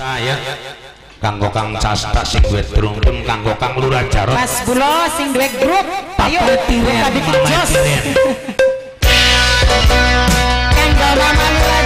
ya kanggo kang casta sing duwe drungkem kanggo kang lurah jarot Mas Bulo sing duwe grup. Ayo tadi Mama jos. Kanggo Mama Lura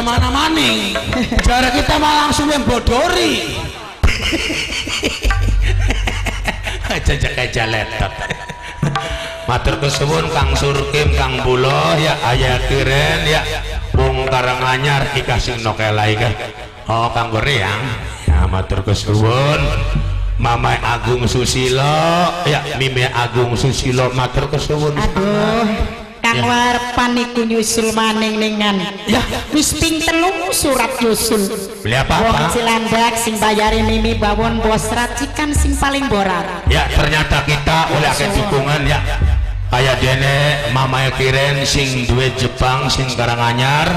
aja mana maning cara kita malah langsung yang bodori aja jaga jaletot matur kesuwun Kang Surkim Kang Bulo ya ayah kiren ya. Bung Karanganyar ikasing nokelai kan oh Kang Goreang ya. Matur kesuwun. Mama Agung Susilo ya Mime Agung Susilo matur kesuwun. Aduh kang warpan iku nyusul maning ningan? Ya wis ping telu surat nyusul? Beli apa wong cilandak sing bayari mimi bawon bos racikan sing paling borar ya ternyata kita oleh akeh dukungan ya. Kayak dene mama kiren sing duwe Jepang sing Karanganyar.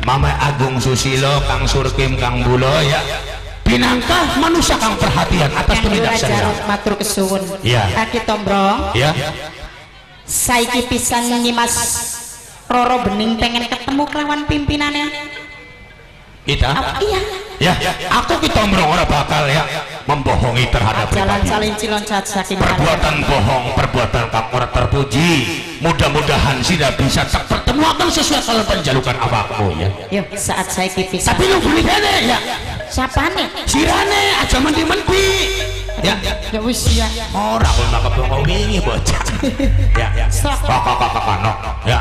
Mama Agung Susilo Kang Surkim Kang Bulo ya. Pinangkah manusia kang perhatian atas Lurah saya matur kesuwun. Iya. kaki tombrong. Ya. Saiki pisan nyimas Roro Bening pengen ketemu kelawan pimpinannya kita Apa- iya ya aku kita ora bakal ya membohongi terhadap jalan pribadi salin ciloncat saking perbuatan bohong perbuatan kapor terpuji mudah-mudahan tidak bisa terpertemukan sesuai kalau penjalukan awakmu ya yuk saat saiki pisan tapi lu beli kene ya siapa nih sirane aja mendi-mendi ya ya wis ya ora kok nggak kepengau wingi bocah ya ya Sok. kakak kakak kanok ya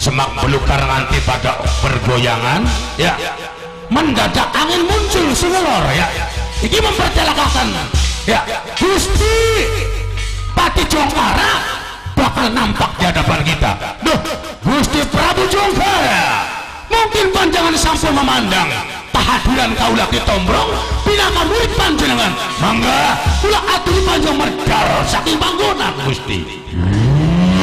semak belukar nganti pada bergoyangan ya. Mendadak angin muncul singelor ya. Ini mempercelakakan ya. Gusti Pati Jongkara bakal nampak di hadapan kita. Duh Gusti Prabu Jongkara. Mungkin panjangan sampai memandang. Tahadiran kau lagi tombrong pinaka murid panjenengan. Mangga pula aturi panjang medal saking panggonan. Gusti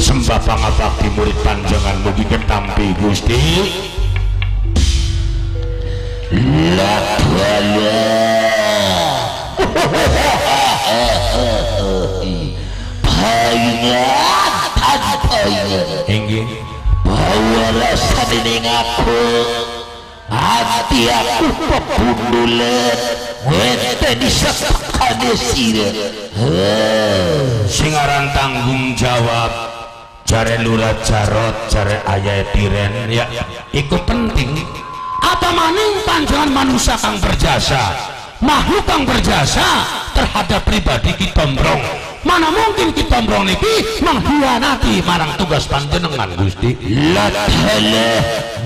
Sembah pangabakti murid panjangan mugi ketampi Gusti. La bala. Paingan tanpa ingat Inggih. bahwa rasa ning aku hati aku pebundulan wete disepakane sira Sing aran tanggung jawab jare lurah jarot jare ayah tiren ya iku penting. Apa maning panjangan manusia kang berjasa? Makhluk kang berjasa terhadap pribadi kitombrong mana mungkin kitombrong niki? Mengkhianati marang tugas panjenengan Gusti. Lathala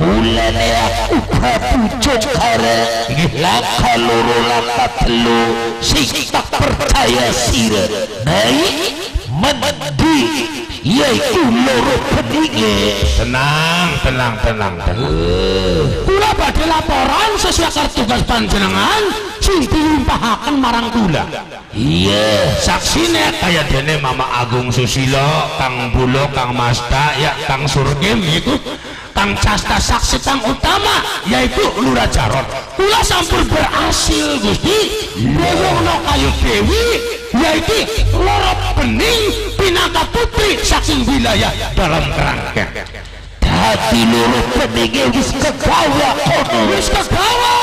mulane aku kapucuk kare laka loro laka telu. Sing tak percaya sira naik mendi yaitu loro peninge tenang tenang tenang. Tenang kula badhe laporan sesuai tugas panjenengan sing dilimpahaken marang kula. Iya saksine kaya dene Mama Agung Susilo Kang Bulo Kang Masta ya Kang Surkim itu Kang Casta saksi kang utama yaitu Lurah Jarot. Kula sampun berhasil Gusti. Boyongno kayu Dewi yaitu loro bening pinaka putri saking wilayah dalam kerangkeng dadi loro peninge wis kegawa kono. Wis kegawa.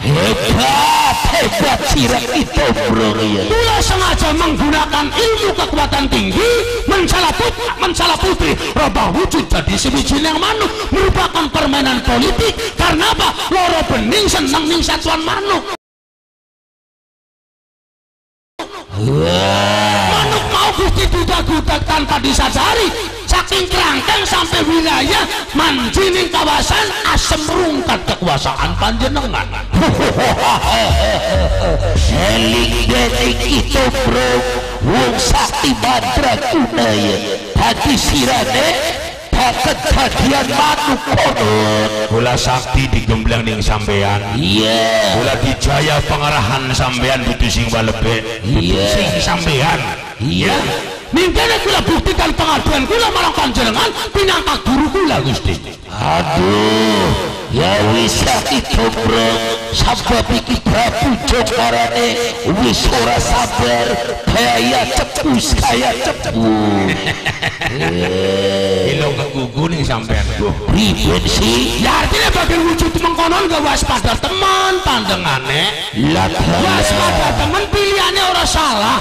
Hebat hebat sira itu bro Kula sengaja menggunakan ilmu kekuatan tinggi mencala putri, mencala putri. Robah wujud jadi sewijining manuk merupakan permainan politik. Karena apa? Loro bening seneng ning satuan manuk. Mau gusti dudak-dudak tanpa disadari saking kerangkeng sampai wilayah manjining kawasan asem rungkat kekuasaan panjenengan. Eling dening itu bro. Wong sakti mandra kunaya. Dadi sirane daket bagian manuk kono Bola sakti digembleng ning sampean. Iya. Bola dijaya pengarahan sampean butuh sing walebe Iya. sing sampean. Iya mingkene kula buktikan pengaduan kula marang panjenengan pinangka guru kula Gusti. Aduh ya bisa itu bro sabab iki Prabu Jokarane wis ora sabar. Kaya cepus kaya cepu ilo kegugu nih sampean ribet sih? Ya artinya bagi wujud mengkonon gak waspada teman pandengane latala waspada teman pilihannya orang salah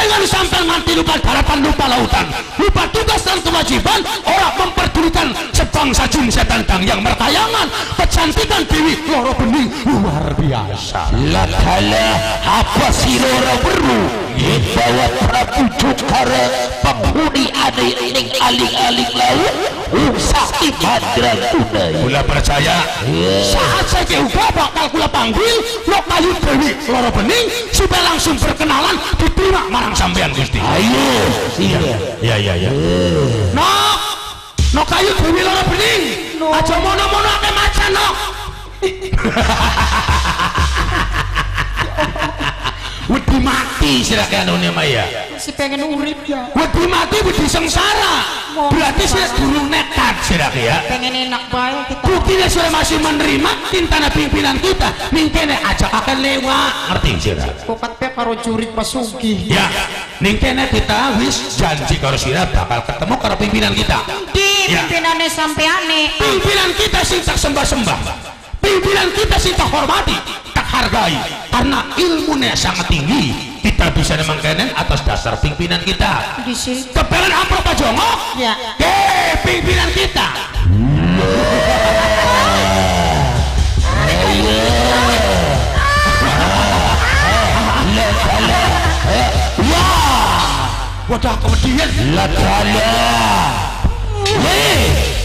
pengen sampai nganti lupa daratan lupa lautan lupa tugas dan kewajiban. Orang memperdulikan sebangsa jin setan dang yang merkayangan kecantikan dewi loro bening luar biasa. Latala apa sih loro beru bahwa Prabu Jokara penghuni ning aling-aling laut usaki bandra tunai Kula percaya? Saat saya juga bakal kula panggil lo kayu dewi loro bening supaya langsung berkenalan diterima marang sampean Gusti ayo iya ya ya ya nok nok kayu dewi loro bening aja mono-mono ake macan nok wedi mati silakan anune Maya si pengen urip ya. Wedi mati wedi sengsara. Berarti saya dulu nekat silakan ya. Pengen enak baik kita. Buktinya saya masih menerima tintana pimpinan kita. Mingkene ajak akan lewat. Ngerti sira kokat pe karo jurit pasugi ya. Mingkene kita wis janji karo sira bakal ketemu karo pimpinan kita. Di Ya. pimpinannya sampai aneh pimpinan kita sing tak sembah-sembah. Pimpinan kita sing tak hormati hargai karena ilmunya sangat tinggi. Kita bisa mengkenen atas dasar pimpinan kita. Di sini kepengen amplop Pak Jongo ya. Hei pimpinan kita. Wadah kemudian latala Hei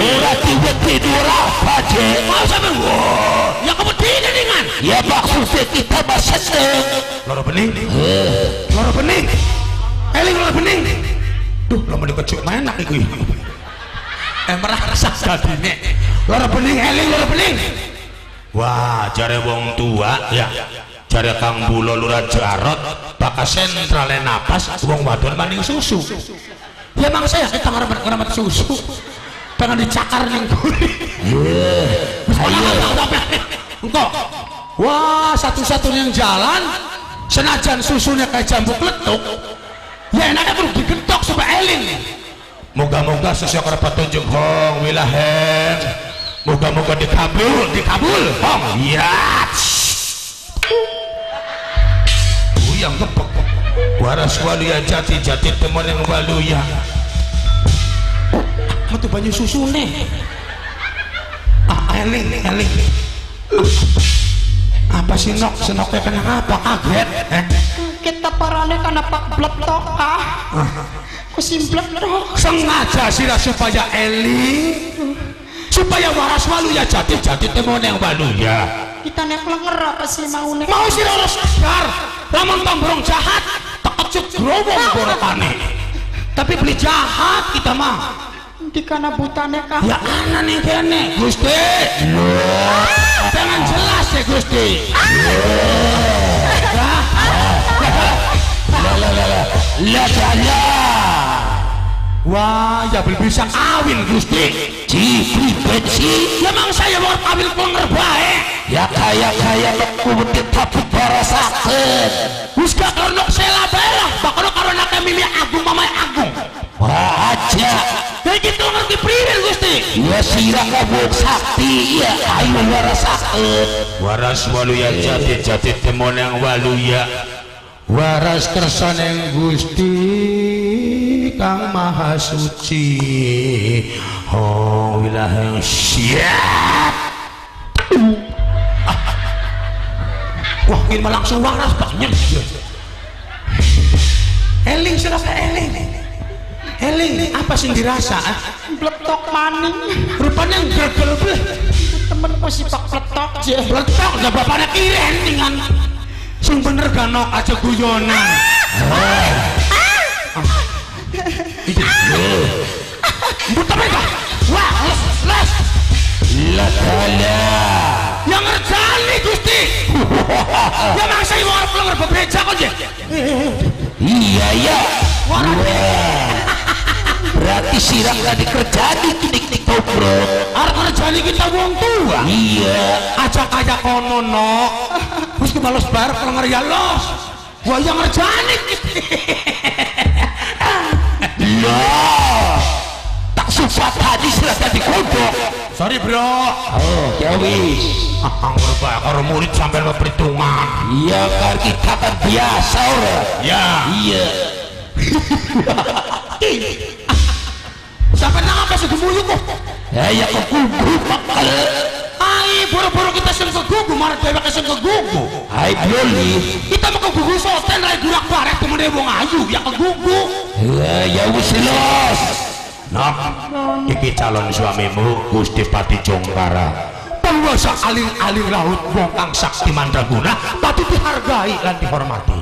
Ora diwedeni ora apa Dek? Mau sampe ya kemudian dengan ya maksudnya kita seneng Loro bening. Loro bening. Eling loro bening. Duh lama dikecuk enak iku Eh merasa dadine Loro bening eling loro bening. Wah jare wong tua ya. Jare Kang Bulo Lurah Jarot bakal sentrale napas wong wadon maning susu ya emang saya kita ngeramat ngeramat susu. Pengen dicakar kuri ayo engkau wah satu-satunya yang jalan senajan susunya kayak jambu kletuk. Ya enaknya perlu digentok supaya eling. Moga-moga sesuai karena petunjuk hong wilahen moga-moga dikabul dikabul hong. Iya. Yang gepek waras waluya jati jati teman yang waluya metu banyu susu nih. Ah eling eling. Apa sih nok? Senoknya kena apa? Kaget eh? kita parane karena pak bletok ah. Kusimplek tok sengaja sih supaya eling. Supaya waras waluya jati jati teman yang waluya kita nek lenger apa sih mau nek? Mau sih orang sadar lamun tombrong jahat tekecuk growong borokane tapi beli jahat kita mah. Di kana butane kah? Ya ana nih kene Gusti. Jangan jelas ya Gusti. Latala wah ya beli bisa kawin Gusti. Jifri bensi memang saya mau kawin penger bae ya kaya kaya mengkubutin tapi barasakan Wis gak karena sela bela bakal karo nake mimi agung mama agung. Wah aja kayak gitu ngerti priwil Gusti. Ya sirah ngabuk sakti. Ya ayo barasakan waras waluya jati jati temon yang waluya waras kersaneng gusti kang maha suci. Oh wilayah siap. Wah ini mah langsung waras banyak eling siapa eling eling apa sih dirasa ah? bletok maning. Rupanya gagal bleh temenku si pak bletok je letok lah bapaknya kiren dengan sing bener ganok aja guyonan. Itu buta mereka wah les les. Latala yang ngerjani gusti. Ya mangsa wong arep lenger bebeja kok ya iya ya Wah. berarti sirah gak dikerjani kini kini bro. Arep kerjani kita wong tua. Iya. Aja kaya kono no wis kebales bar lenger ya los. Gua yang ngerjani lah tak sempat tadi sirah jadi kodok sorry bro. Oh ya wis ah anggur bae karo murid sampai lo perhitungan. Iya kan kita kan biasa orang. Ya. Iya. Sampai nang apa sih gemuyu kok? Ya ya kegugu makal Ai, buru-buru kita sing ke gugu, marah dewek sing ke gugu. hai Bioli Kita mau ke gugu soten rai durak baret temen wong ayu ya ke gugu. ya ya wis los Nah, iki calon suamimu Gusti Pati Jongkara. Penguasa alir-alir laut wong kang sakti mandraguna patut dihargai lan dihormati.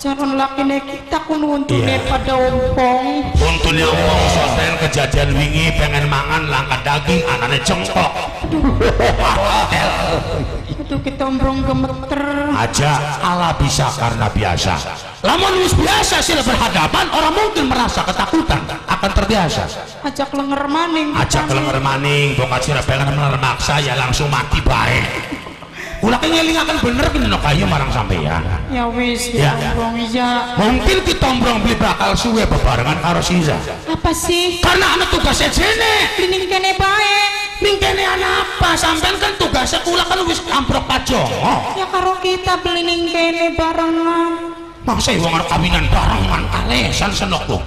calon laki kita kununtune Iya. pada ompong Untune wong soten kejadian wingi pengen mangan langkat daging anane cengkok. Itu kita ombrong gemeter. Aja Allah bisa karena biasa. Lamun wis biasa sila berhadapan orang mungkin merasa ketakutan akan terbiasa. Ajak lenger maning. Ajak lenger maning bongkat sila pengen meler maksa ya langsung mati baik ulah ngelingakan bener gini no kayu marang sampeyan. Ya wis Ya. kita ombrong iya. Mungkin kita ombrong beli bakal suwe bebarengan karo Siza apa sih? Karena anak tugasnya jene. Klinik kene bae mingkene anak apa? Sampean kan tugasnya kula kan wis amprok pajongo ya karo kita beli ning kene barengan. Masa wong arep kawinan barengan kalesan senok tuh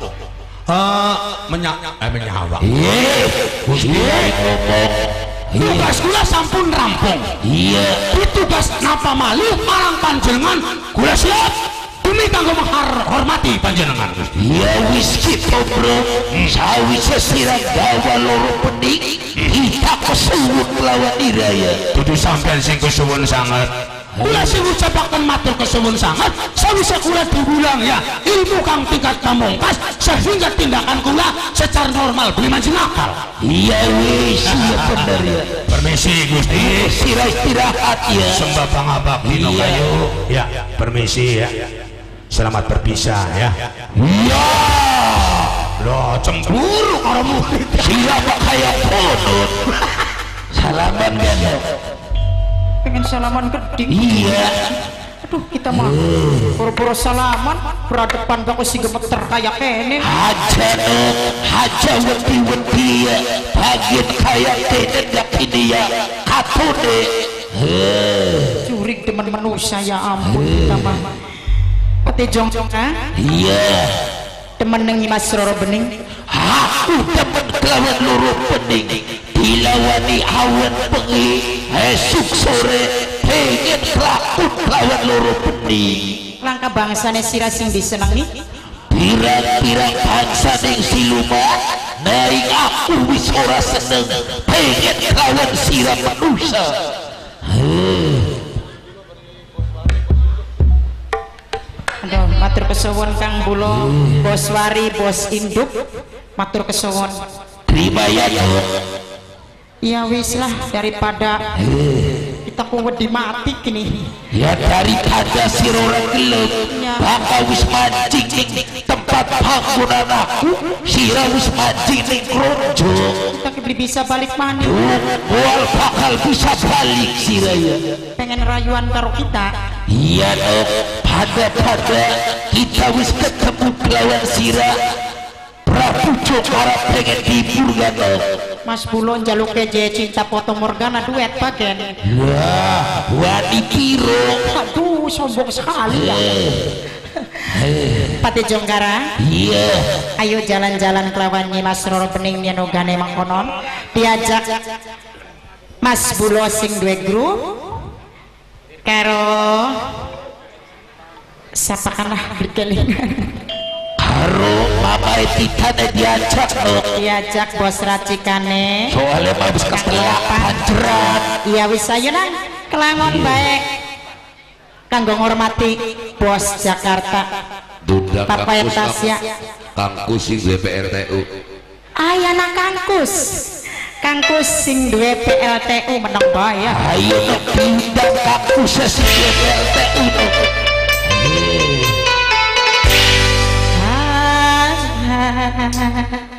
eh menyak eh menyawa iya. Gusti. Ngomong tugas kula sampun rampung. Iya. Di tugas napa malih marang panjenengan. Kula siap. Demi kanggo menghormati panjenengan iya wis kita bro. Sawi sesirah gawa loro pening kita kesuwut lawan diraya dudu sampean sing kesuwun sangat. Kula sing ucapaken matur kesuwun sangat sawise kula diulang ya. Ilmu kang tingkat pamungkas sehingga tindakan kula secara normal beli mancing akal. Iya wis. Iya bener ya permisi Gusti. Sirah istirahat ya sembah pangabakti no Iya. kayu. Ya permisi ya. Selamat berpisah ya. Iya loh cemburu karo murid. Sirah kok kayak kodot salaman kan? Ya pengen salaman gede. Iya. Aduh kita mah pura-pura salaman berhadapan kok si gemeter kayak kene. Aja dong aja wedi wedi ya. Bagian kayak tenet yak ini ya. Katone curik demen manusia ya ampun kita mah. Peti jong ha? Iya nengi mas roro bening? Aku temen kelawan loro pening dilawani awan bengi. Esuk sore pengen kelakun kelawan loro pening langkah bangsane sira sing disenengi? Pirang-pirang bangsa ning siluma naik aku wis ora seneng. Pengen kelawan sirah manusia matur kesuwun Kang Bulo bos wari bos induk. Matur kesuwun. Terima ya wis lah daripada kita kuwedi mati kini ya daripada si orang gelap bakal wis mancing ning tempat aku sirah wis mancing ning kronjo. Kita kebeli bisa balik mana? Mual bakal bisa balik sirah ya pengen rayuan karo kita. Iya dong pada-pada kita wis ketemu kelawan sirah Prabu Jokara pengen dibur dong Mas Bulo jaluk keje cinta foto Morgana duet bagen wah wani piro aduh sombong sekali. Ya Pati Jonggara. Iya. Ayo jalan-jalan kelawan Mas Roro Bening Mianogane Mangkonon. Diajak Mas Bulo sing duwe grup. Karo siapa kanlah berkelingan? Karo mama titane diajak diajak bos racikane. Soalnya mah wis ketelak panceran iya wis ayo nang? Kelangon baik. Kanggo ngormati bos Jakarta. Bunda Papa yang Kangkus Tasya Kangkus sing BPRTU ayah nak kangkus kangku sing duwe PLTU menang bayar ayo no bidang kaku sesi PLTU no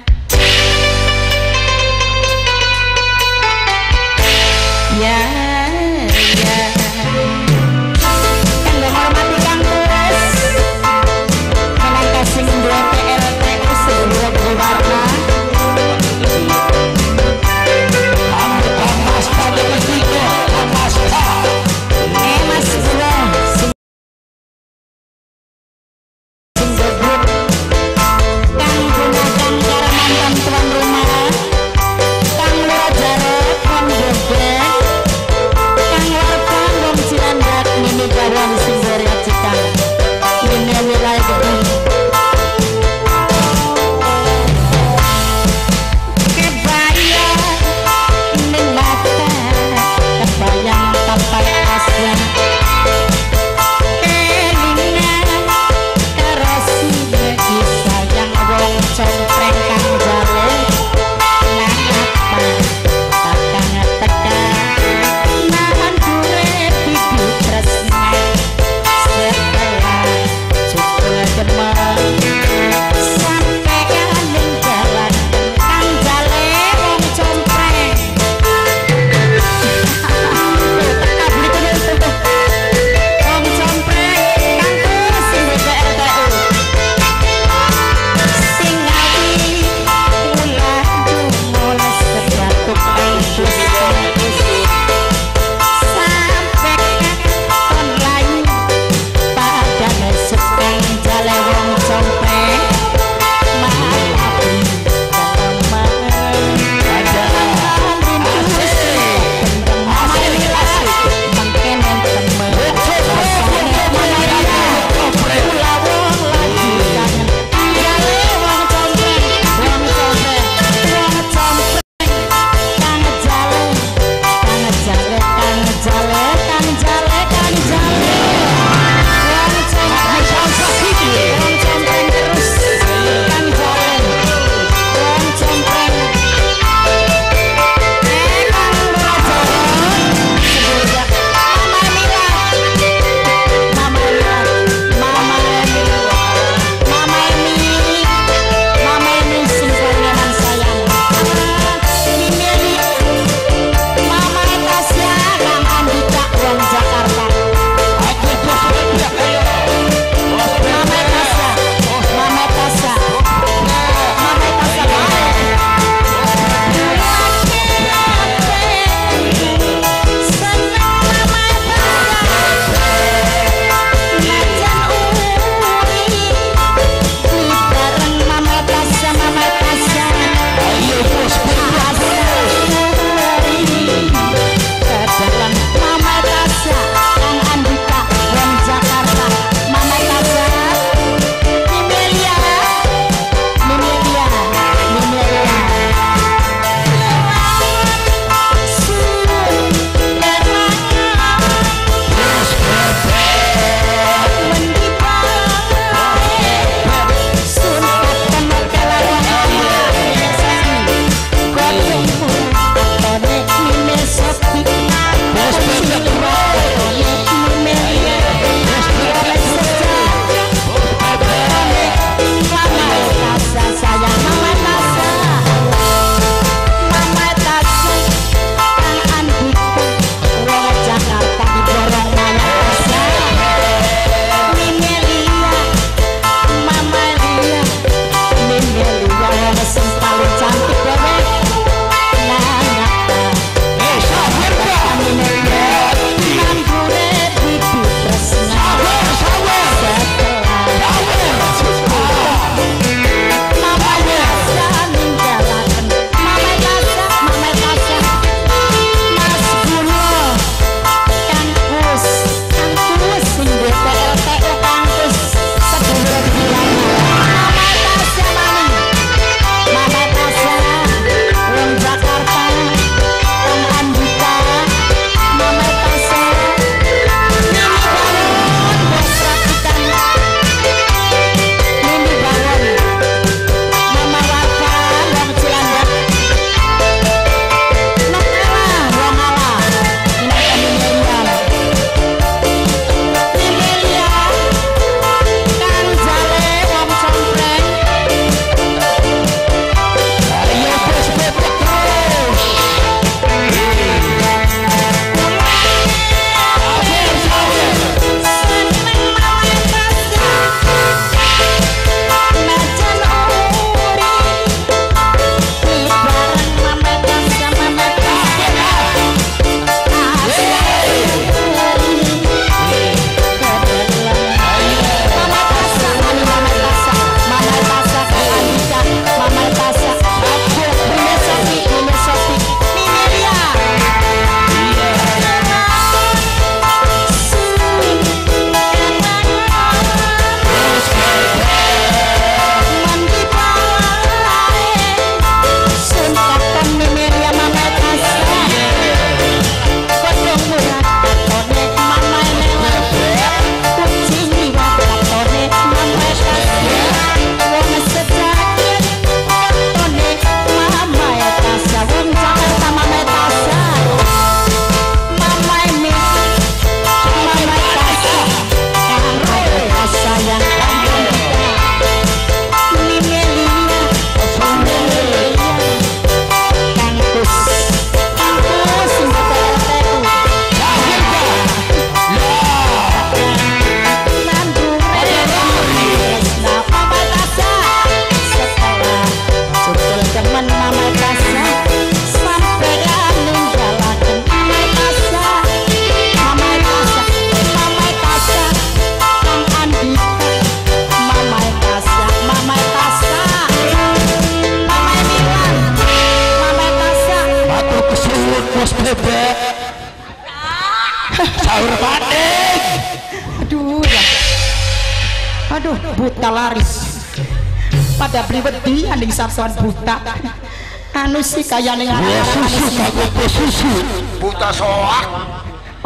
kaya ning gua susu buta soak.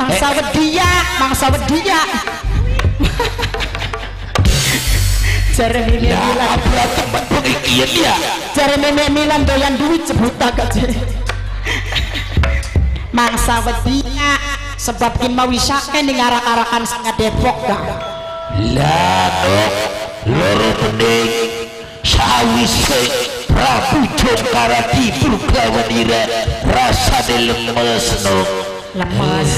Mangsa wedi ya mangsa wedi ya jare mimi milan. apa temen pengikian ya jare mimi milan doyan duit sebuta jare mangsa wedi ya sebab ki mau wisake ning arak-arakan sangat depok gak lah loro bening. Sawise Prabu Jongkara di Purgawanira rasane lemes no. Lemes.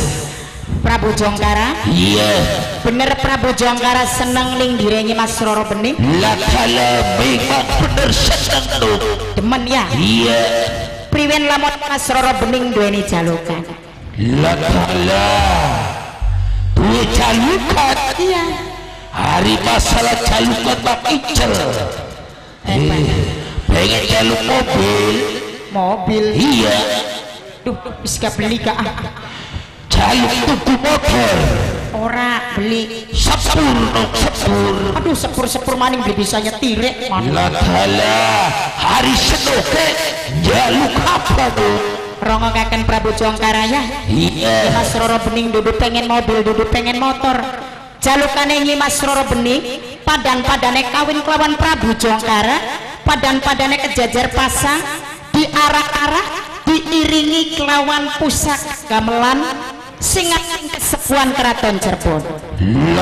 Prabu Jongkara? Iya. Bener Prabu Jongkara seneng ning direngi Mas Roro Bening? Lah kala memang bener seneng no. Demen ya? Iya. Priwen lamun Mas Roro Bening duweni jalukan. Lah kala dua jalukan? Iya. Hari masalah jalukan Bang Icel hebat pengen jaluk mobil? Mobil? Iya. Duh bisa beli gak ah? jaluk tuku motor. Ora beli. Sepur dong sepur. Aduh sepur-sepur maning beli bisa nyetirek mana Lagalah hari senoke jaluk apa dong rongokaken Prabu Jongkara ya iya. Mas Roro Bening duduk pengen mobil duduk pengen motor jalukane Nyi Mas Roro Bening padan-padane kawin kelawan Prabu Jongkara padan-padane kejajar pasang diarak-arak diiringi kelawan pusaka gamelan sing akan kesepuan keraton Cirebon. Pening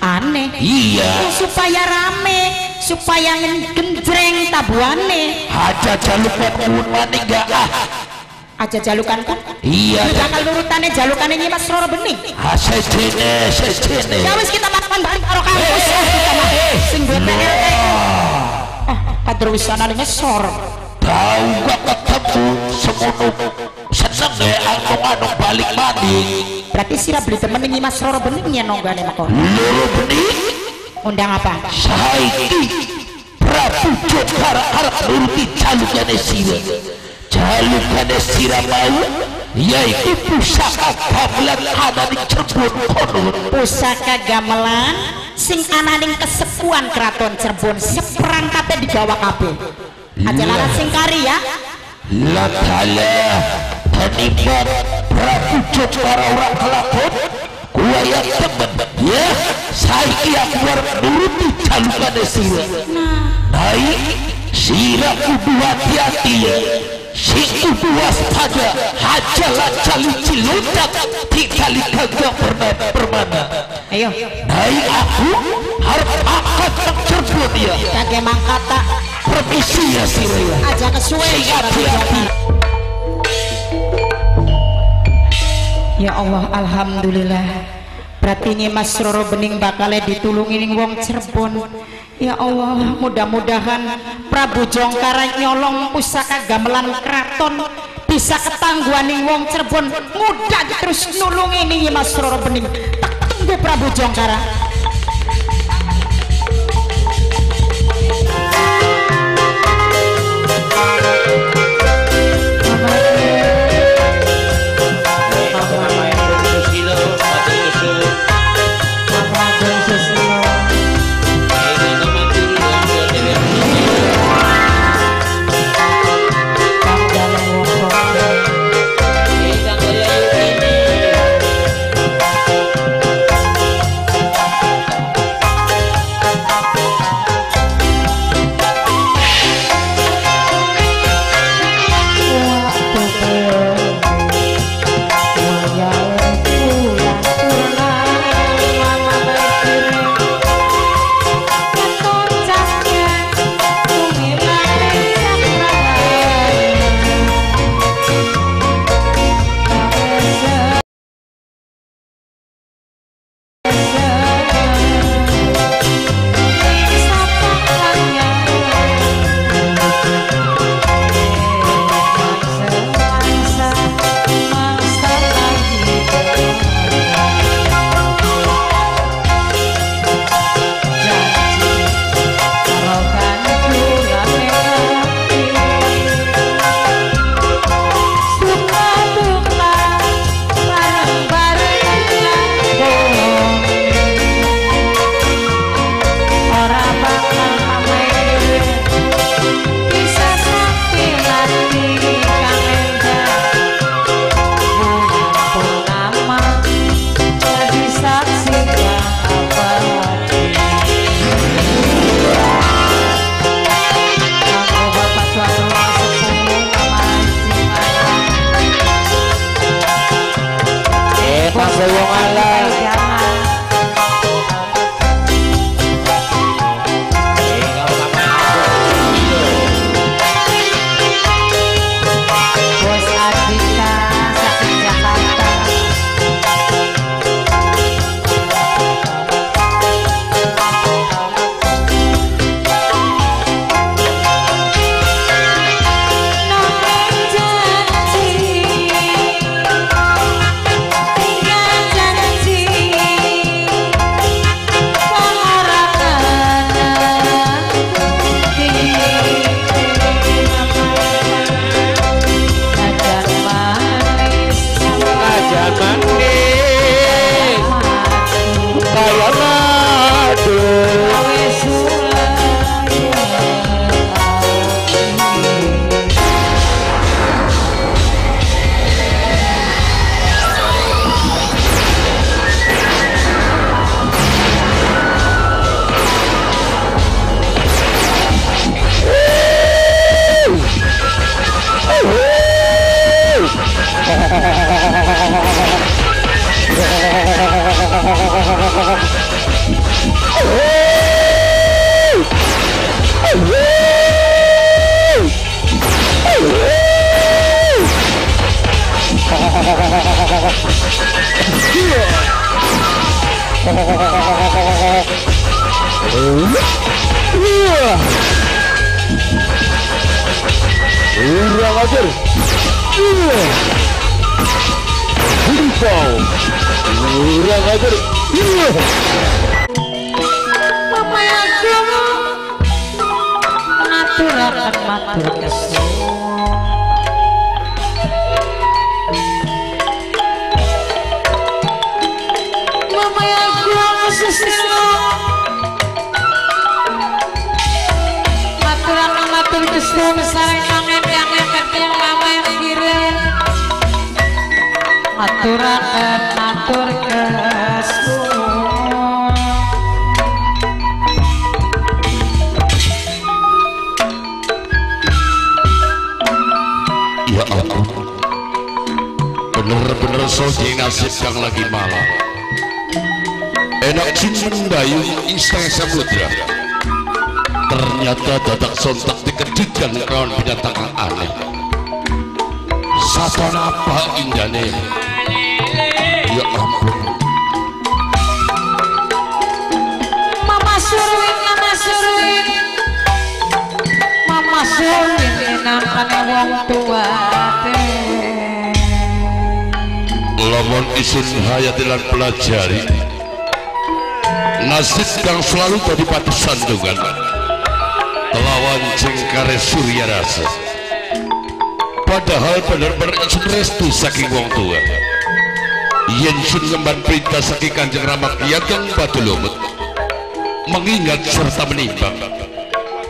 aneh. Iya. Ya, supaya rame supaya genjreng tabuane. Aja jalukan pun maning gak ah. Aja jalukan kan? Iya Ini bakal jalukannya Nyi Mas Roro Bening. Ah, Sejene sejene ya wis kita makan balik karo kampus ya sing duwe PLT. Ah wisana ngesor Tahu gak ketemu semono? Seneng deh anong-anong balik maning berarti sira beli temen Mas Roro Bening ya nonggane mako Loro bening undang apa? Saiki Prabu Jokara arep nuruti jalukane sira. Jalukane sira mau yaiku pusaka gamelan ana di Cirebon kono. Pusaka gamelan sing ananing kesepuan keraton Cirebon seperangkatnya digawa kabeh. Aja laras sing kari ya. Latala taniman Prabu Jokara ora kelakon gua ya temen ya saiki aku arep nuruti jalukane sira naik sira kudu hati-hati ya sing kudu waspada hajalah cali cilundak tikali kagak pernah permana ayo. Naik aku harap angkat Cirebon ya kage mangkata. Permisi ya sira aja kesuwe. Sing hati-hati ya Allah Alhamdulillah. Berarti ini Mas Roro Bening bakal ditulungin wong Cirebon. Ya Allah mudah-mudahan Prabu Jongkara nyolong pusaka gamelan keraton bisa ketangguhan ini wong Cirebon. Mudah terus nulungi ini Mas Roro Bening. Tak tunggu Prabu Jongkara. Kurang ajar. Himpau. Kurang ajar. Mama agama Naturakan matur kesuwun Mama Naturakan matur kesuwun Ya ampun. Bener-bener soji nasib yang lagi malam. Enak jin mendayung istana samudra. Ternyata dadak sontak dikejutkan kawan binatang aneh. Satan apa indahnya Ya ampun Mama suruhin, mama suruhin Mama suruhin Inangkan wong tua teh Lamun isin hayatilan pelajari Nasib kang selalu tadi patu sandungan. Lawan jengkare surya rasa. Padahal benar-benar restu saking wong tua Yen sun ngemban perintah saking kanjeng Rama Kiageng Batu Lumut Mengingat serta menimbang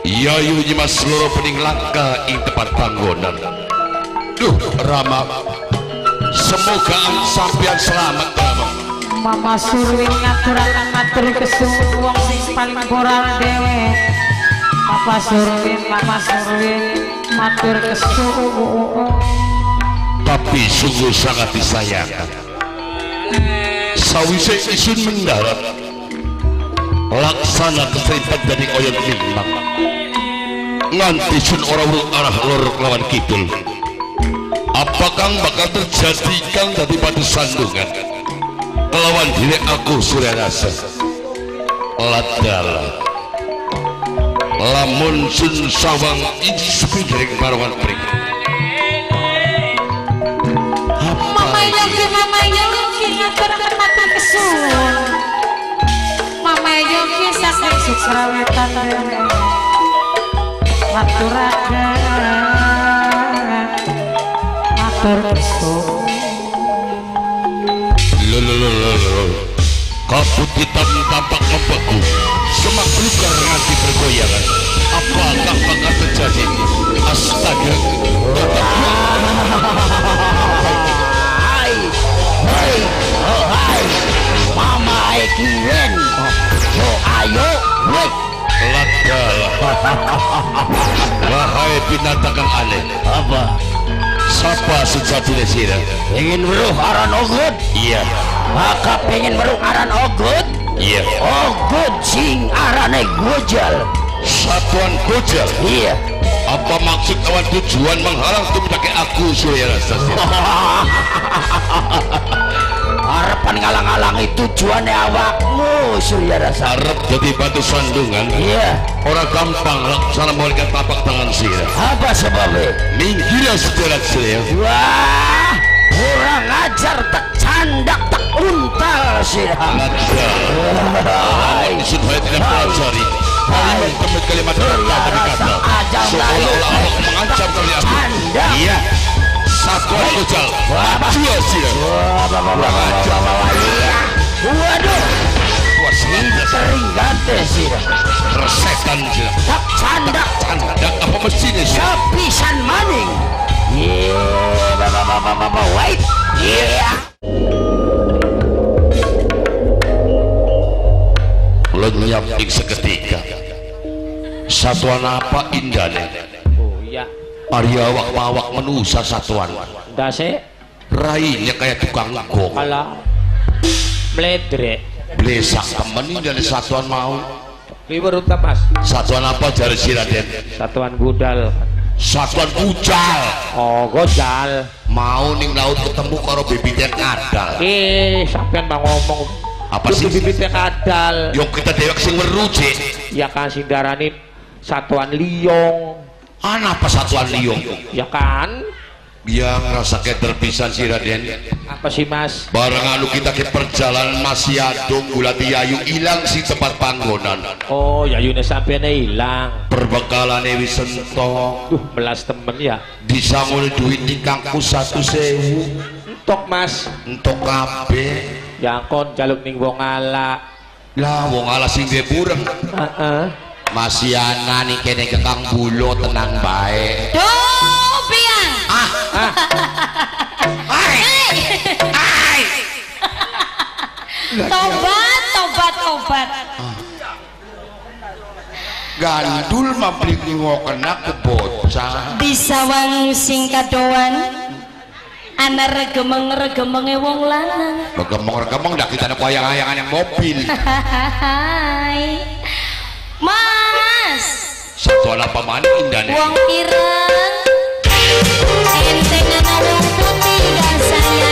Yayu nyimas seluruh pening langka ing tempat panggonan Duh Rama Semoga sampean selamat Rama. Mama suruhin ngaturakan matur kesuwun Wong sing paling kurang dewe Mama suruhin, mama suruhin Matur kesuwun Tapi sungguh sangat disayangkan. Sawise isun mendarat, laksana keserimpet dari oyot mimang. Nganti sun ora urut arah lor lawan kidul. Apakah bakal terjadi kang dari pada sandungan? Lawan diri aku surya rasa. Ladala. Lamun sun sawang insepi dari parawan Ngaturakan matur kesuwun Mama Yogi saking sukrawetan dewe Ngaturakan matur kesuwun. Kabut hitam tampak membeku. Semak belukar nganti bergoyangan Apakah bakal terjadi? Astaga. Hai, Mama Ekiwen, yo ayo, wait, Ladal Wahai binatang yang aneh apa? Siapa sejatinya sira Ingin beruh aran ogut, Iya. Maka pengen beruh aran ogut, Iya. Ogut sing arane gojal, Satuan Gojal? Iya. Apa maksud kawan tujuan menghalang untuk pakai aku Surya ngalang-alangi tujuannya awakmu, Surya Rasa. Arab jadi batu sandungan. Iya, Orang gampang laksana melihat tapak tangan sira apa sebabnya? Minggirnya sejalan sira Wah, kurang ajar tak candak tak untal sih. Hai, supaya tidak pelajari. Kalimat demi kalimat kata kata seolah-olah mengancam kali aku Anda. iya dua sila Waduh, resetan apa maning. Ing seketika satuan apa indahnya Arya awak mawak menusa satuan dase rainya kayak tukang gong kala meledre. blesak temen dari satuan mau Riberut mas, satuan apa jari si Raden satuan budal. satuan pucal Oh gojal. mau ning laut ketemu karo bibit kadal Eh, sampean mau ngomong. Apa sih? bibitnya kadal. yo kita dewek sing weru Cik. Ya kan sing darani satuan liong. Ana apa satuan liung Ya kan? yang rasa kedel pisan si Raden Apa sih Mas? barang anu kita ke perjalanan masih adung gula tiayu hilang si tempat panggonan Oh, ya Yune sampean hilang. perbekalan wis sentok Duh, belas temen ya. disangul duit di kangkus satu sewu Entok Mas. untuk kabeh Ya kon jaluk ning wong ala. lah wong ala sing bureng Heeh. Ana nih kene ke Kang Bulo tenang baik Duh, piang. ah Ah, ai ai Tobat, tobat, tobat. gandul maplik ngokena ke bocah Di sawang sing kadoan ana regemeng-regemenge wong lanang. Regemong-regemong dah kita ada wayang-wayangan yang mobil Hai. Mas, ala paman indah wong ireng. Enteng ana putih gak sayang.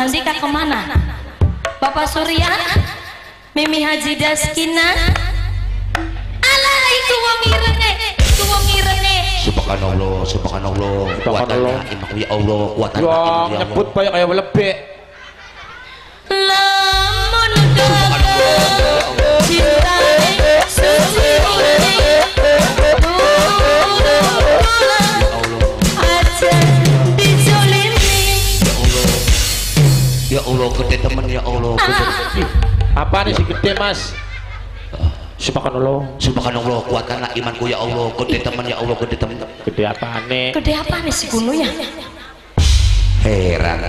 Ke mana Bos Andika ke mana? Bapak Surya? Mimi Haji Daskina? Alah itu wong irene, itu wong irene. Subhanallah, subhanallah. Imak ya Allah, Wong imak ya Allah. nyebut banyak kayak lebek. Ya Allah, gede temen ya Allah, gede. Ih, apa nih si gede mas? Subhanallah. Subhanallah, kuatkanlah imanku ya Allah, gede temen ya Allah, gede temen. Gede apa nih? gede apa nih si gunungnya Heran.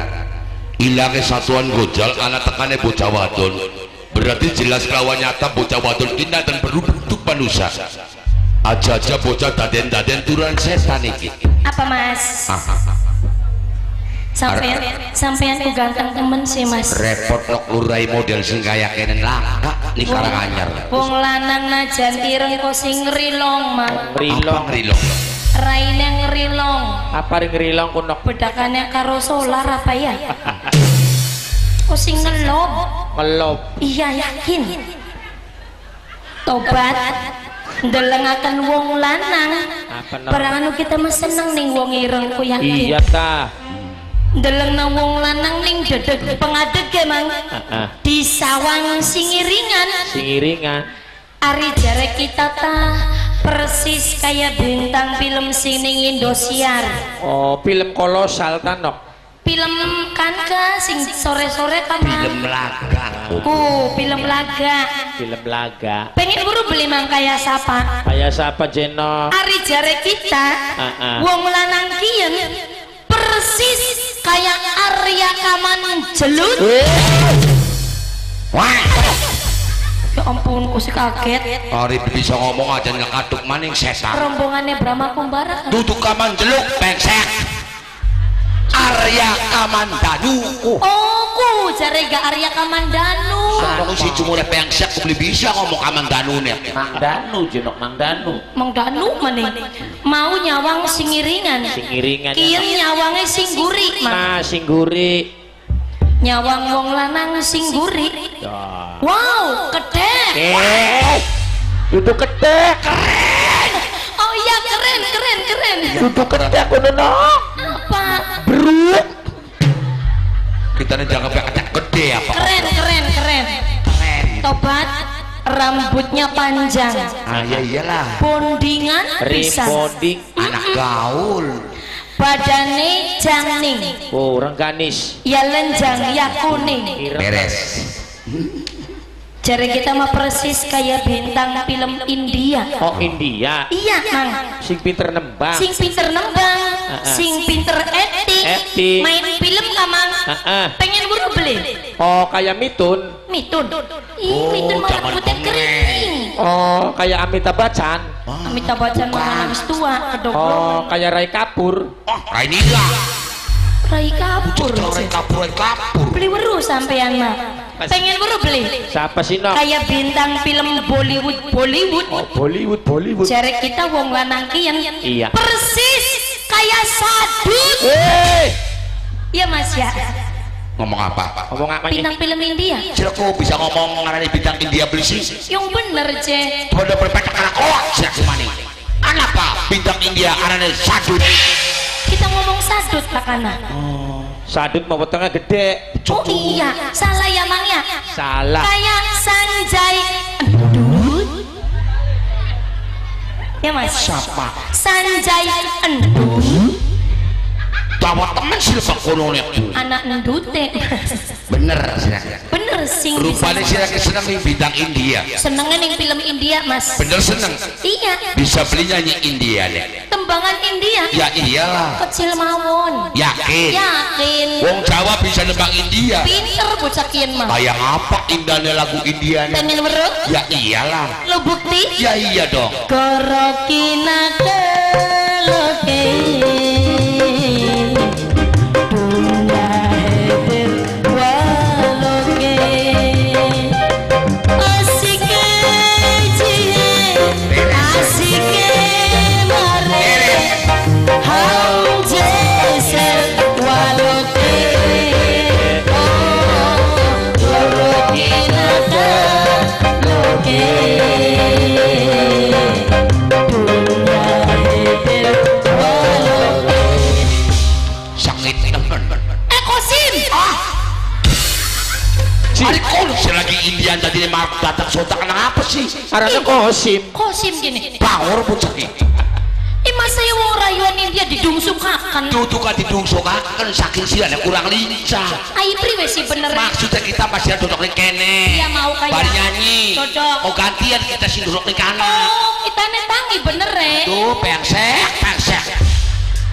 Hilangnya satuan gojal, anak tekannya bocah wadon. Berarti jelas kelawan nyata bocah wadon indah dan berbentuk manusia. Aja-aja bocah daden-daden turunan setan iki. apa mas Ah, sampean sampean ku ganteng temen sih mas repot nok lurai model sing kaya kenen langka nih karanganyar. wong lanang najan ireng kok sing ngerilong mang Apa Rilong. ngerilong? raine ngerilong Apa ring rilong kunok? bedakannya karo solar apa ya kok sing ngelob Ngelob. iya yakin tobat ndelengaken wong lanang Apa no? anu kita mah seneng ning wong ireng ku yakin Iya ta. Ndeleng nang wong lanang ning dedeg pengadeg emang Heeh. di sawang singiringan Sing iringan. Ari jare kita tah persis kayak bintang film sing ning Indosiar. Oh, film kolosal ta nok. Film kan ke sing sore-sore kan. Film laga. Uh, film laga. Film laga. Pengen buru beli mang kaya sapa. Kayak siapa Jeno? Ari jare kita ah. wong lanang kiyen persis kayak Arya Kaman jelut. Wah, Ya ampun, ku sih kaget. Ari bisa ngomong aja ngekaduk maning setan. Rombongannya Brahma Kumbara kan. Duduk kaman jeluk pengsek. Arya Kamandanu. Oh, Oh, ku jare gak Arya Kamandanu. ngomong si cumure pengsek ku beli bisa ngomong Kamandanu nih. Mang Danu Jenok Mang Danu. Mang Danu maning mau nyawang singiringan. Sing iringan. Kiyen nyawange sing guri, Mang. Nah, sing guri. Nyawang wong lanang sing guri. Ya. Wow, kedek. Eh. Duduk kedek. Iya, keren, keren, keren. Duduk kedek kono nok. Apa? Beruk. Kita nih jangan pakai gede apa? Keren, keren, keren. Tobat rambutnya panjang. Ah ya iyalah. Bondingan. Rebonding. Anak gaul. Badane jangning. Oh, rengganis. Ya lenjang, ya kuning. Beres. Jari kita mah persis kayak bintang film India. Oh, India. Iya, Mang. Sing pinter nembang. Sing pinter nembang, sing pinter acting, Acting. main film kamang. Heeh. Pengen buru beli. Oh, kayak Mitun. Mitun. Ih, Oh, Mitun malah putih keriting. Oh, kayak Amitabh Bachchan. Amitabh Bachchan malah habis tua, kedok Oh, kayak Rai Kapur. Oh, Rainila. Rai kapur. Rai kapur, Rai kapur. Beli weru sampean mah. Pengen buru beli. Siapa sih nok? Kayak bintang film Bollywood, Bollywood. Oh, Bollywood, Bollywood. Jare kita wong lanang kian. Iya. Persis kayak sadut. Eh, Iya Mas ya. Ngomong apa? ngomong apa? Bintang film India. Ciloko bisa ngomong ngarani bintang India beli sih. Yang bener, Ce. Pada berpecah karena kolak siak semani. Kenapa bintang India anane sadut? Kita ngomong sadut Pak Kana. Sadut mau potongnya gede. Oh iya, salah ya Mang ya. Salah. Kayak Sanjay Endut. Ya Mas. Siapa? Sanjay Endut. Bawa temen sih lepak kono nih. Anak endute. Bener sih. Bener sing. Rupanya sih lagi seneng nih bintang India. Senengnya ning film India, Mas. Bener seneng. Iya, Bisa beli nyanyi India nih. tembangan India. Ya iyalah. Kecil mawon. Yakin. Yakin. Wong Jawa bisa nebang India. Pinter bocah kian mah. Kayak apa indahnya lagu India nih? Pengen merut? Ya iyalah. Lo bukti? Ya iya dong. Korokina tadi maaf datang sotak kenapa sih? Arane kosim. kosim gini Power bocah ini. eh masa ya wong rayuan dia didungsukakan Tutu kan didungsokaken saking silane kurang lincah. ayo priwe sih bener Maksudnya kita masih duduk di kene. Iya, mau kayak- Bari nyanyi. Cocok. Mau gantian kita sih duduk di kanan. oh kita netangi bener re Tuh pengsek, pengsek.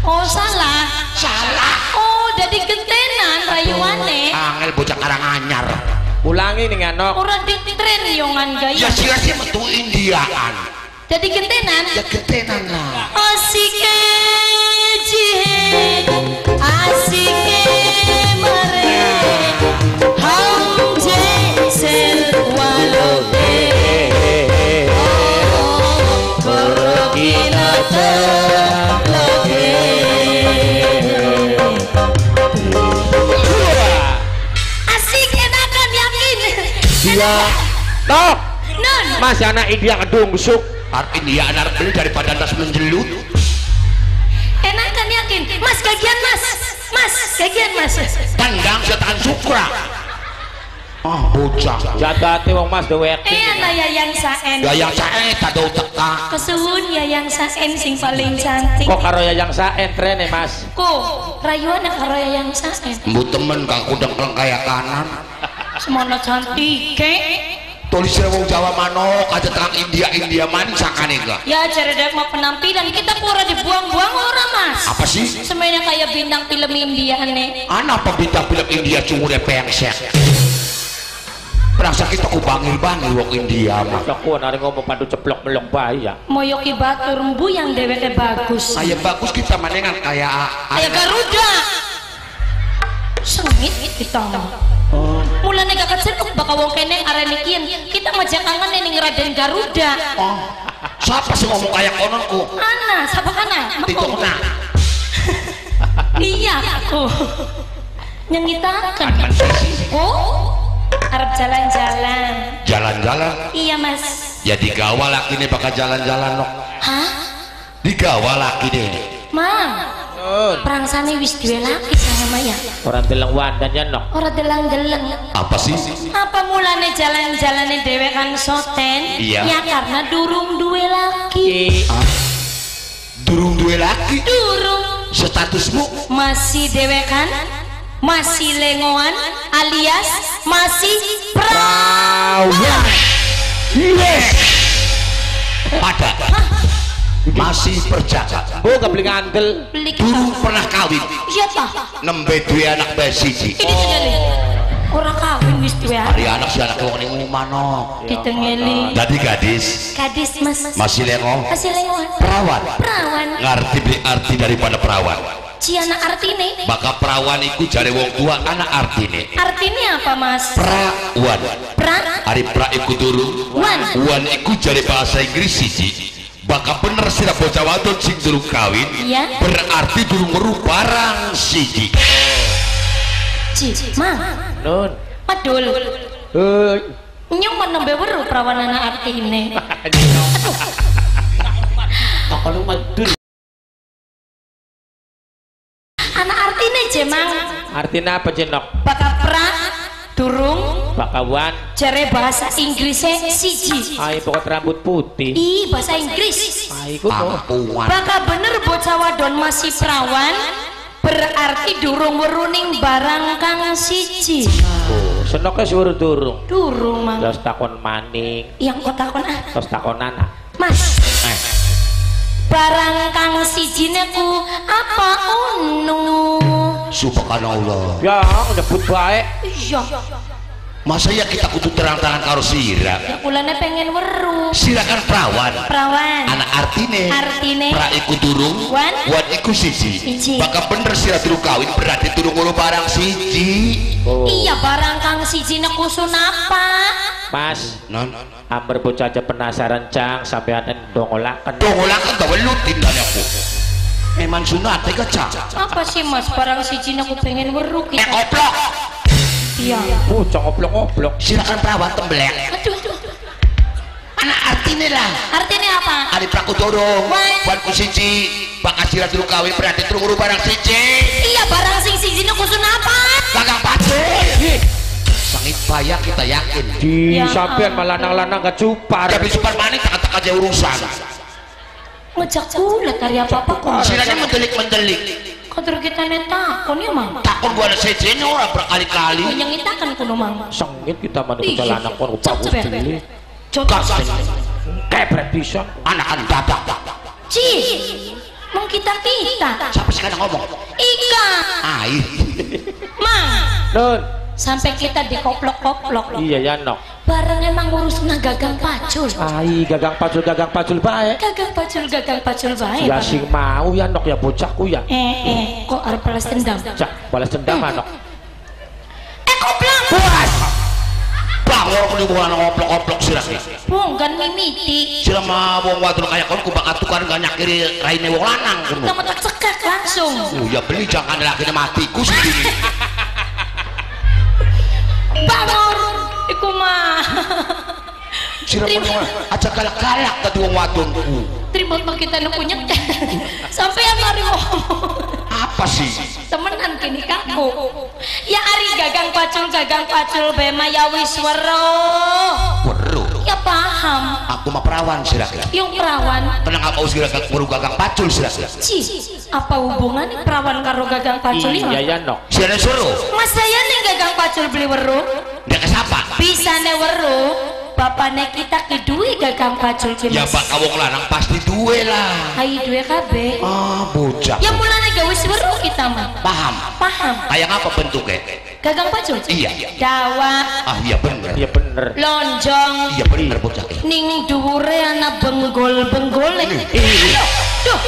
oh salah Salah. oh jadi gentenan rayuane Angel bocah karang anyar. Ulangi nih nganok. orang di tren yongan Ya gaya sih sih metu Indiaan. jadi gentenan Ya getenan lah. asik jihe asik Iya. Tok. non Mas anak India kedungsuk. Arep Indiaan arep beli daripada tas menjelut. enakan yakin mas gagian mas mas gagian mas Tandang setan sukra. Ah bocah. Jagate wong Mas dewek. eh ana yayang saen Ya yang saya tak tahu teka. kesuwun yayang saen sing paling cantik Kok karo Yayang Saen trene Mas? ko rayuan karo yayang saen Bu temen kang kudang keleng kaya kanan. Semono cantik ke Tulisnya wong Jawa manok aja terang India India maning sakane enggak. ya cerdas mau penampilan kita pura dibuang-buang orang mas Apa sih? semuanya kayak bintang film India nih Anak apa bintang film India cumure pengsek. Perasa kita ku bangil-bangil wong India mah. Aku nari ngomong padu ceplok melok bayi ya. moyoki batur mbu yang deweknya bagus Kayak bagus kita manengan kayak kayak Garuda sengit kita mulane gak keceluk baka wong kene arenikian kita ngajak kangen ning Raden Garuda Oh, siapa sih ngomong kayak konon ku? Ana, siapa kana? Kena. Iya, aku. Nyengitakan. Kan sisi. Oh, Arab jalan-jalan. Jalan-jalan. Iya, Mas. Ya digawa laki nih bakal jalan-jalan nok. Hah? Digawa laki nih. Mang, Perang sana wis duwe laki sama Maya. Orang bilang wandan ya nok. Ora deleng-deleng. Apa sih? Apa mulane jalan-jalane dhewe kan soten? Iya. Ya karena durung duwe laki. Ki. Durung duwe laki. Durung Statusmu masih dhewe kan? Masih lengoan alias masih perawan. Yes. Pada masih perjaka. Bu gak beli ngandel. Kita. pernah kawin. Iya tah. Nembe duwe anak bae siji. Ini tengeli. Orang kawin wis duwe Hari anak si anak wong ning omah nok. Ditengeli. Tadi gadis Gadis Mas. masih lengo Masih lengoan. perawan. Perawan. Ngerti beli arti daripada perawan. Ciana artine. Maka perawan iku jare wong tua anak artine. Artinya apa Mas? Perawan. Pra. Hari pra iku durung. Wan. Wan iku jare bahasa Inggris siji. Baka bener sira bocah wadon sing durung kawin. Iya. Berarti durung weruh barang siji. Ci. Mang. Nun. Padul. Hei. Nyong menembe weru perawan anak artine. Kalau madul. Anak artine je Mang. Artinya apa jenok? Baka pra durung Bakawan. jare bahasa Inggrisnya siji. Ay pokok rambut putih. Ih, bahasa Inggris. Ay ko mo. Ampuan. Baka bener bocah wadon masih perawan berarti durung weruning barang kang siji. Oh, senoknya suruh durung. Durung mang. Terus takon maning. Yang kota kon ah. Terus takon anak. Mas, Eh, barang kang siji ku apa unu? Subhanallah. Ya, nyebut baik. Iya, Masa ya kita kudu terang-terangan karo sira. ya kulane pengen weru. Sira kan perawan. Perawan. Anak artine. Artine. Pra iku durung. Wan. Wan iku siji. Siji. Baka bener sira durung kawin berarti durung ngono barang siji. Oh. Iya, barang kang siji ku apa? Mas, Non. Amber bocah aja penasaran cang sampean dongolaken. Dongolah kan gak welutin dari aku. Memang sunat ya cak. Apa sih Mas, barang siji ku pengen weru Eh kita. oplok. Iya. Bocah ngoblok-ngoblok. Silakan perawan temblek. Aduh, aduh. anak artinya lah artinya apa Ari praku dorong Wah. buat ku siji bakasira dulu kawin berarti turun barang siji iya barang sing sini kusun apa gagang pacul sangit bayar kita yakin di Ya sampean malah lanang-lanang kecupar tapi super manik tak aja urusan ngejak kula tari apa apa kok siranya mendelik mendelik. Kotor kita netakon ya mang. Takut gua ada ini orang berkali-kali. Yang itakan kuno mang. Sengit kita mana Ih, kita lanang kon cok, bagus cepet. dili Cocok. kepret pisan anakan dadak. Ci, mau kita kita. siapa sekarang ngomong? Ika, air. Mang. Nun, Sampai kita dikoplok-koplok. iya ya nok Bareng emang ngurusna gagang pacul. ai gagang pacul gagang pacul bae Gagang pacul, gagang pacul baik. ya sing mau ya nok ya bocahku ya Eh, eh, kok arep balas dendam? cak balas dendam ah, nok Eh, koplok. bangor ku dibuang ngoplok-ngoplok sirah Bonggan mimiti. sirah mah wong wadon kayak kon ku bakal tukar gak nyakiri raine wong lanang Kamu tak cekak langsung. Oh ya beli jangan lagi matiku sendiri Bangor. Iku mah. sirah punya aja galak-galak tadi wong wadonku Terima kasih. Kita nu punya. Sampai yang mari apa sih? Temenan kini kaku ya ari gagang pacul gagang pacul bema ya wiswaro Weruh ya paham. Aku mah perawan sirah yung perawan. Tenang apa usir gagang baru gagang pacul sirah ci apa hubungannya perawan karo gagang pacul iya ya ya nok sirah suruh mas saya nih gagang pacul beli weru dia ke siapa bisa ne weru bapaknya kita kedui gagang pacul ki ya pak wong lanang pasti duwe lah. Hai dua kabe ah bocah. Ya mulanya gawe weru kita mah paham. Paham. Kayak apa bentuknya gagang pacul Iya. dawa ah iya bener. Iya bener. Lonjong. Iya bener bocah. Ning dhuwure ana benggol-benggole. Ayo, duh,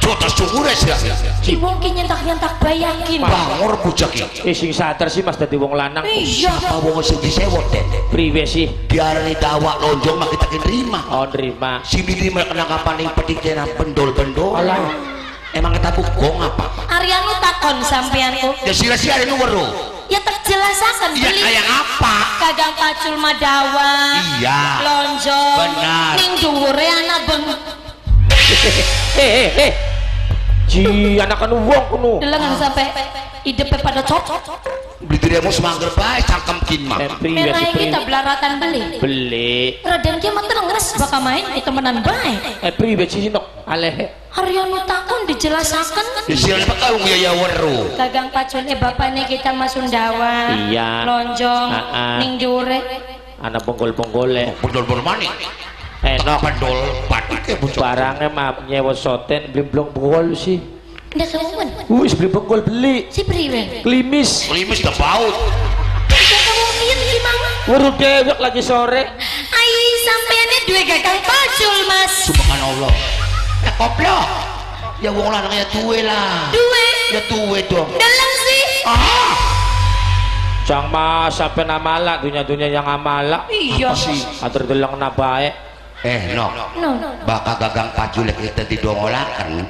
Jotas cungure sirah ki wong ki nyentak-nyentak bayakin. bangor bocah ki eh sing sadar sih mas dadi wong lanang Iya. siapa wong sing disewot deh priwe sih diarani dawa lonjong mah kita nerima oh nerima si Bidi kena kapan yang pedik dena pendol-pendol Alah. emang kita gong apa Aryanu takon sampeanku. ya sia-sia ini weruh Ya tak jelasakan iya beli. kayak apa Kagang pacul madawa. Iya. Lonjong. Benar. Ning dhuwure ana beng eh eh eh ji anakan wong kuno delengan sampai idepe pada cocok. beli dirimu semangger baik cangkem kin mah eh priwe Merah kita belaratan beli. beli Raden ki mah ngeres bakal main di temenan bae. eh priwe sih nok aleh Aryanu takon dijelasakan. ya sia apa kau ya ya weruh Gagang pacul eh bapaknya kita mah Sundawa. Iya. Lonjong. Ah, ah. Ning dhuwure. anak bonggol-bonggole pendol-pendol maning eh batik ya bocah barangnya mah nyewa soten beli blong bonggol sih. Ndak kemuan. wis beli bonggol beli. Si priwe. klimis. Klimis tak baut. Kamu kian gimana? Baru dewek lagi sore. Ai sampeannya dua gagang pacul mas. subhanallah. Eh koplok ya wong lanang ya tuwe lah. Dua. ya tuwe dong. Dalam sih. ah Cang mas sampai namala dunia-dunia yang amala Iya. atur delang nabae eh no. No. bakal gagang pacul kita didongolakan.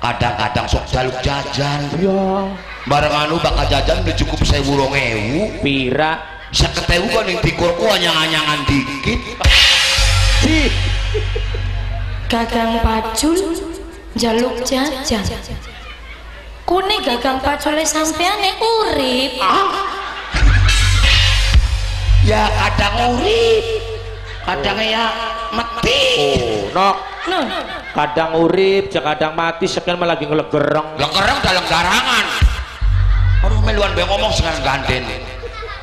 Kadang-kadang sok jaluk jajan. Ya. Barang anu bakal jajan udah cukup saya burung ewu. Pira? Bisa ketemu kan yang pikurku anyang-anyangan dikit. Sih Gagang pacul jaluk jajan. Kune gagang pacule sampeane urip. ya kadang urip. Kadang ya mati oh nok No. kadang urip kadang mati sekian malah lagi ngelegereng lekerang dalam garangan aduh meluan be ngomong sekarang ganden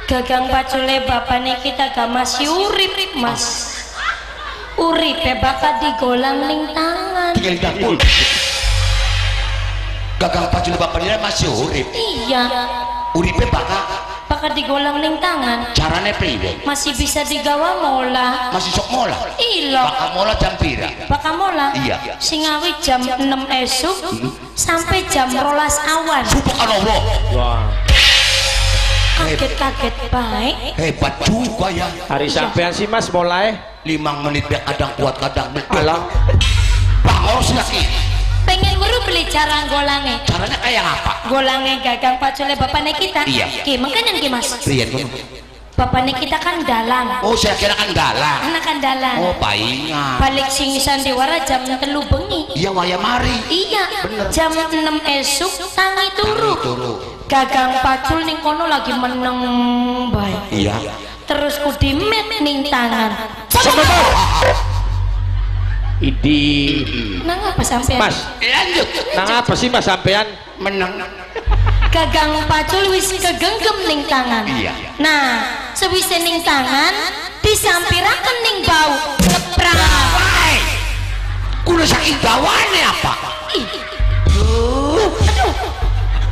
Gagang pacule bapaknya kita gak masih urip mas. Urip bakal digolang ning tangan. tinggal dapur gagang pacul bapak dia masih urip Iya. uripe bakal Bakal digolang ning tangan. carane priwe Masih bisa digawa mola. masih sok mola Ilo. bakal mola jam pira Bakal mola. Iya. Singawi jam 6 esuk sampai jam rolas awan. subhanallah wah Kaget-kaget baik. hebat juga ya hari sampean sih mas mulai lima menit kadang kuat kadang betul alam bangor sih lagi Pengen baru beli cara golangnya. caranya kayak apa? Golangnya gagang pacule bapaknya kita. Iya. Ki, makanya ki mas. Rian ngono. bapaknya kita kan dalang. Oh saya kira kan dalang. Anak kan dalang. Oh paingan balik sing sandiwara jam telu bengi. Iya waya mari. Iya jam 6 esuk tangi turu. Turu. Gagang pacul ning kono lagi meneng bae. Iya. Terus kudimet ning tangan Idi. nang apa sampean? Mas, lanjut. Nang apa sih Mas sampean? menang. Gagang pacul wis kegenggam ning tangan. Iya. nah sewise ning tangan disampiraken ning bau. Leprak Wai, kudu saking bawane apa? Ih, Yuh.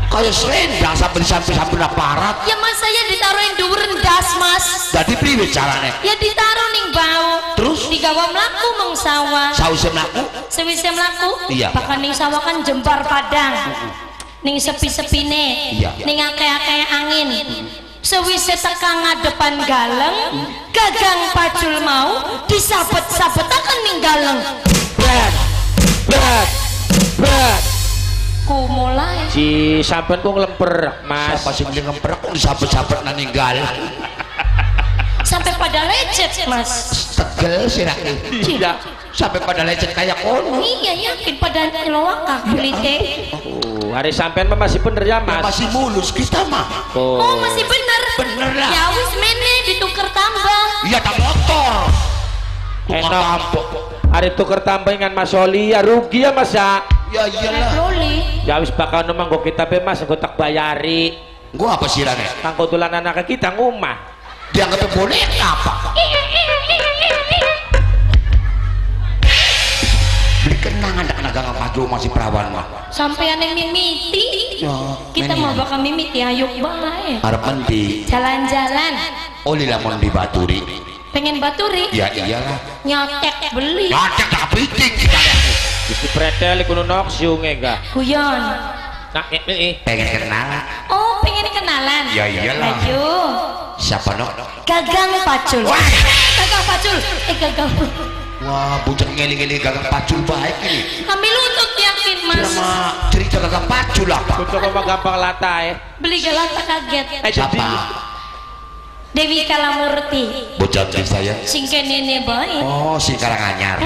kayak selendang sampai sampai sampai aparat. Ya mas saya ditaruhin dhuwur ndas mas. Jadi priwe carane. Ya ditaruh ning sawah sausnya melaku sewise mlaku Iya. bahkan ning sawah kan jembar padang ning sepi-sepine Iya. ning akeh-akeh angin sewise teka ngadepan galeng gagang pacul mau disabet-sabetaken ning galeng Berat. Berat. Berat. ku mulai Si sampean kok ngelemper, Mas. siapa sih yang ngemprek kok disabet-sabet na ninggal sampai pada lecet mas tegel sih rakyat Tidak. sampai pada lecet kayak kono iya yakin pada ngelowak kulite Oh, hari sampean mah masih bener ya, Ya, Mas. masih mulus kita mah Oh. oh masih bener Bener lah. ya wis mene ditukar tambah iya tak motor tukar Enak. tampok Hari tuker tambahan Mas Oli ya rugi ya Mas ya. ya iyalah Ya wis bakal nomang kok kita be Mas engko tak bayari. gua apa sih rane Kanggo tulan anak kita ngumah. Dianggap boneka apa beli kenang anak nagang padu masih perawan mah sampean yang mimiti. Ya, kita mau bakal mimiti ayo bae. Harap mendi jalan-jalan. Oli lamon di baturi pengen baturi? Ya iyalah. Nyotek beli. Ngacak tak piting kita. Wis dipretel iku nok siunge ga. guyon. Nah, eh, eh, eh. pengen kenal oh kenalan. Ya iyalah. ayo siapa nok? Gagang pacul. Wah. gagang pacul. Eh gagang. Wah bujang ngeling-ngeling gagang pacul baik ini. Kami lutut yakin mas. Nama cerita gagang pacul apa? Kok mah gampang lata ya. beli galata kaget. Eh siapa? Dewi Kalamurti. Bujang saya. Sing kene bae oh si karanganyar.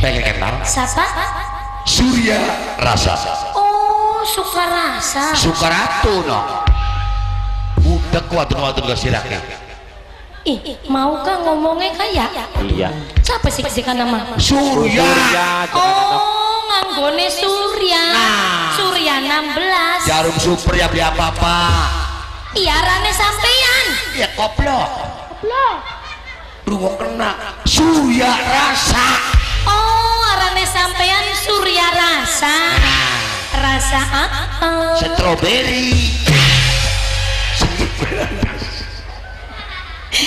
Pengen kenal. Siapa? Surya Rasa. Oh, Sukarasa. Sukaratu no udah kuat kuat gak sirake Ih, mau kan ngomongnya kayak? iya. Siapa sih kasih nama? Surya. Oh, nganggone Surya. Nah. Surya 16. jarum super ya beli apa-apa Iya, rane sampean. ya koplok Ruang kena Surya Rasa Oh, arane sampean Surya Rasa. Rasa apa? Strawberry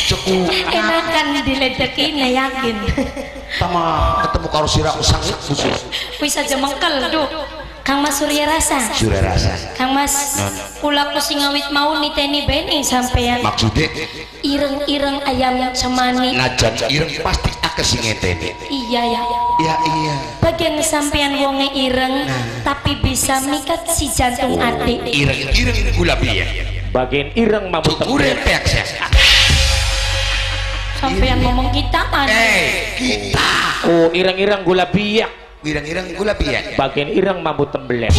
Ceku Enakan diledekin ya yakin. sama ketemu karo sirah usang khusus Bisa aja mengkel, duh. Kang Mas Surya Rasa. Surya Rasa Kang Mas, ulaku sing ngawit mau niteni bening sampean. maksudnya Ireng-ireng ayam cemani. najan ireng pasti akeh sing ngeteni Iya ya. ya iya Bagian sampean wonge ireng, tapi bisa mikat si jantung adik. ireng ireng gula biya Bagian ireng mamut Tukure tembel. pek ya Sampean ngomong kita kan. eh kita Oh, ireng-ireng gula biak. Ireng gula biya Bagian ireng mamut tembelek.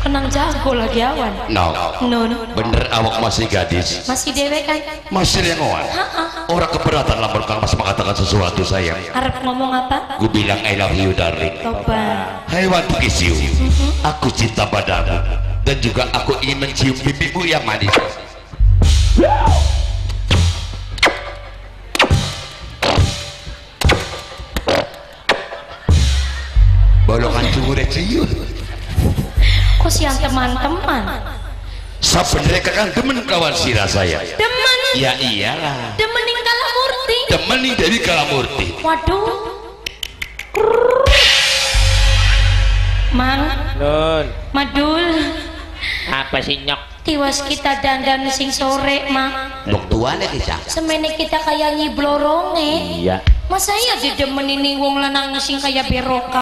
Kenang jago lagi awan. no. Nun, bener awak masih gadis. Masih dewe kan? masih yang ngoan. Orang keberatan lamun kang mas mengatakan sesuatu sayang. Arab ngomong apa? gue bilang I love you darling. Coba. I want to kiss you. Aku cinta padamu. Dan juga aku ingin mencium pipimu yang manis bolongan cungure cium Kok siang teman-teman? sebenarnya kakang demen kawan sirah saya Demen. ya iyalah Demening kalamurti. demen nih dari kalamurti Waduh. Mang, Nun, Madul, apa sih nyok? tiwas kita dandan sing sore, Mak. dok tua nih kisah Semene kita kayak nyibloronge. Iya. Masa iya didemenin ning wong lanang sing kayak beroka.